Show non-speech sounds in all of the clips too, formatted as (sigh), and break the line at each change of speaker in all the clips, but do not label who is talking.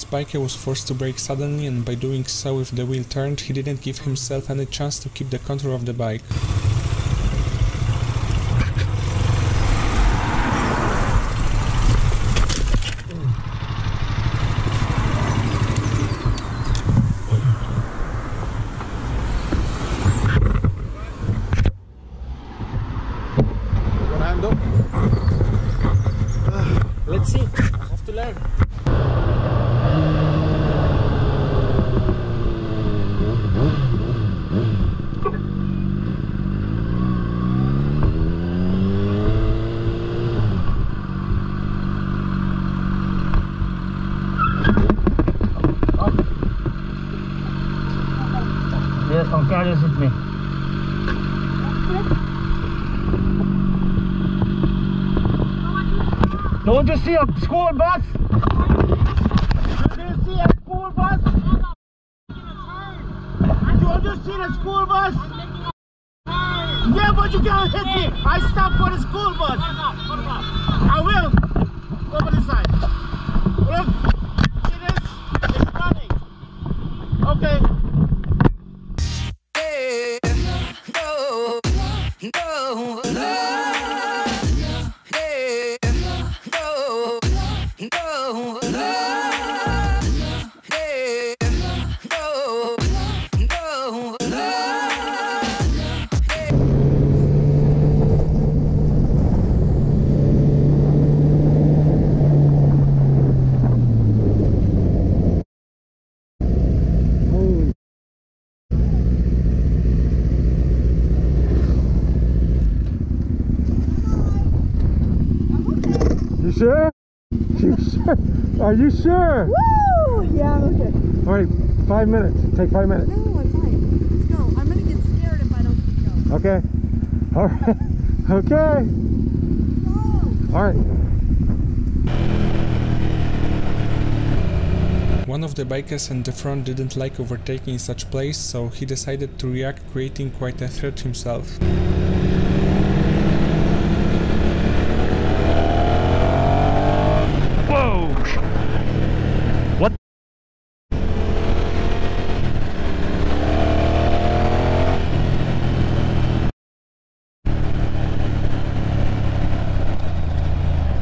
This biker was forced to brake suddenly and by doing so if the wheel turned he didn't give himself any chance to keep the control of the bike.
Hand. Ah, let's see. I have to learn.
Don't you see a school bus? Do you see a school bus? Don't you see the school bus? Yeah, but you can't hit me. I stopped for the school bus. I will. Over the side. Look. See this? It's running. Okay. You sure? You sure? Are you sure?
Woo! Yeah, I'm okay.
All right, five minutes. Take five minutes.
No, I'm fine. Let's go. I'm gonna get scared if I don't keep going.
Okay. All right. (laughs) Okay. All right.
One of the bikers in the front didn't like overtaking such place, so he decided to react creating quite a threat himself.
Whoa! What?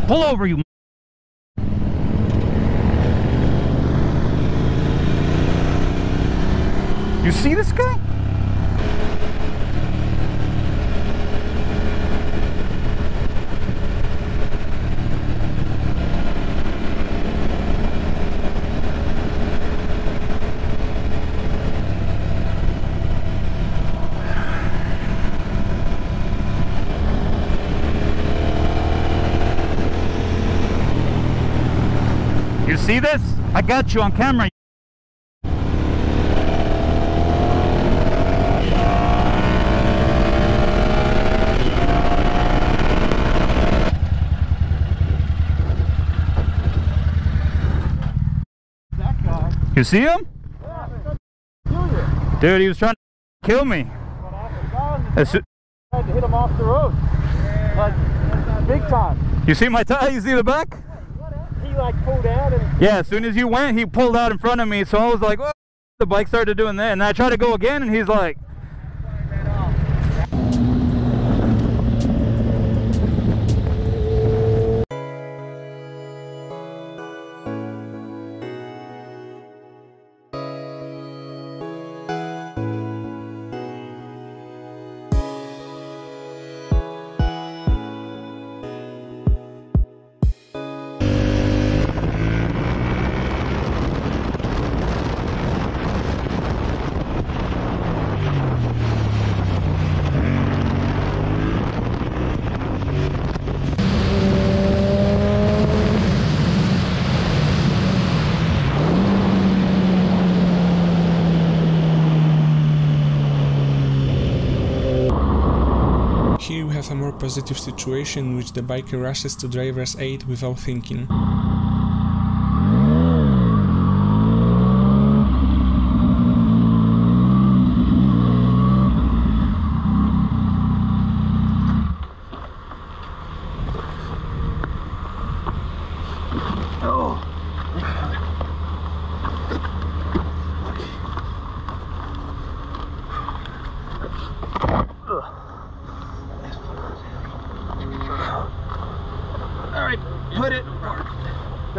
Pull over, you. You see this guy? See this? I got you on camera.
That guy.
You see him? Yeah, Dude, he was trying to kill me. As soo-
Tried to hit him off the road. Like, big time.
You see my tie? You see the back?
He like pulled out and
Yeah, as soon as you went, he pulled out in front of me. So I was like, "Whoa." the bike started doing that. And I tried to go again, and he's like,
positive situation in which the biker rushes to driver's aid without thinking.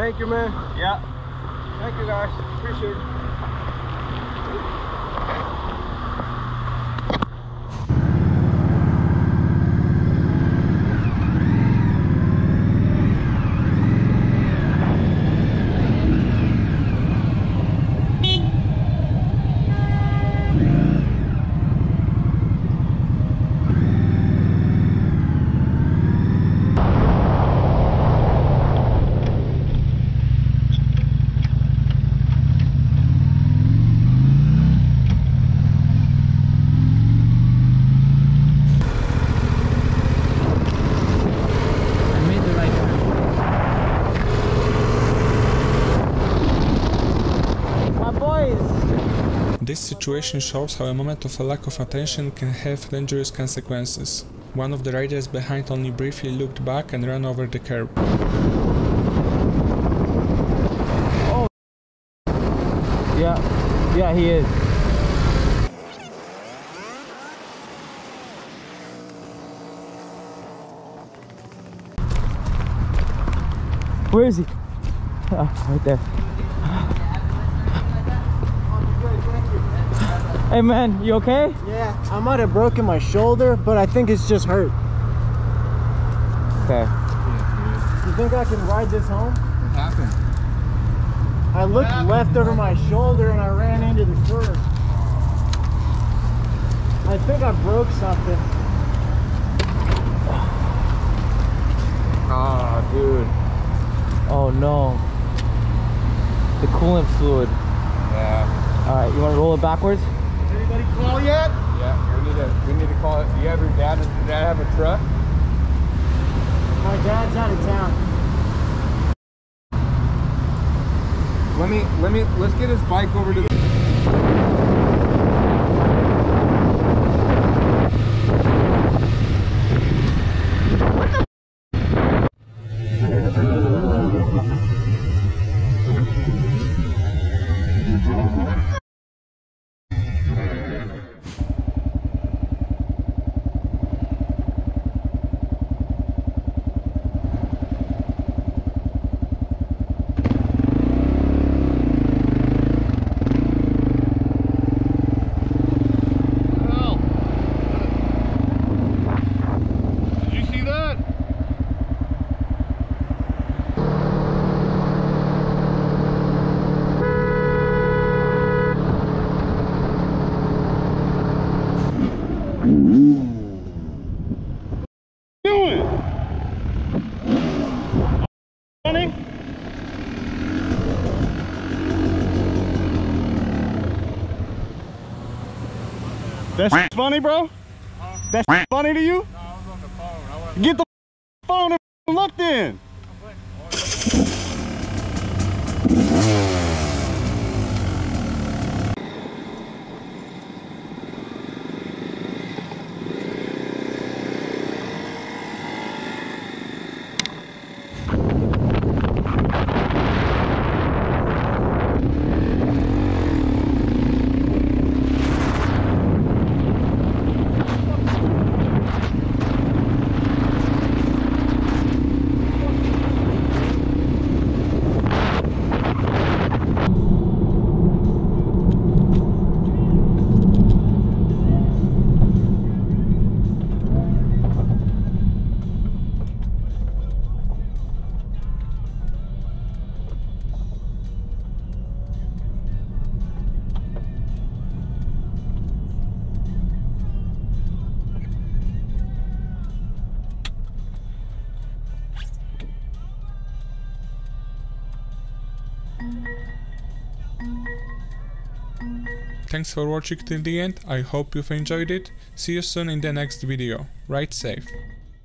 Thank you, man.
Yeah.
Thank you, guys. Appreciate it.
I made the right turn. My boys!
This situation shows how a moment of a lack of attention can have dangerous consequences. One of the riders behind only briefly looked back and ran over the curb. Oh.
Yeah, yeah, he is. Where is he? (laughs) Ah, right there. Hey man, you okay?
Yeah, I might have broken my shoulder, but I think it's just hurt.
Okay.
You think I can ride this home?
What happened?
I looked left over my shoulder and I ran into the curb. I think I broke something.
Ah, dude. Oh no. The coolant fluid.
Yeah.
Alright, you wanna roll it backwards?
Anybody call yet?
Yeah. We need to we need to call it. Do you have your dad? Does your dad have a truck?
My dad's out of town.
Let me let me let's get his bike over to the.
Did you see that? Doing? Funny? That's funny, bro? That's funny to you? Get the phone and look then.
Thanks for watching till the end, I hope you've enjoyed it. See you soon in the next video. Ride safe.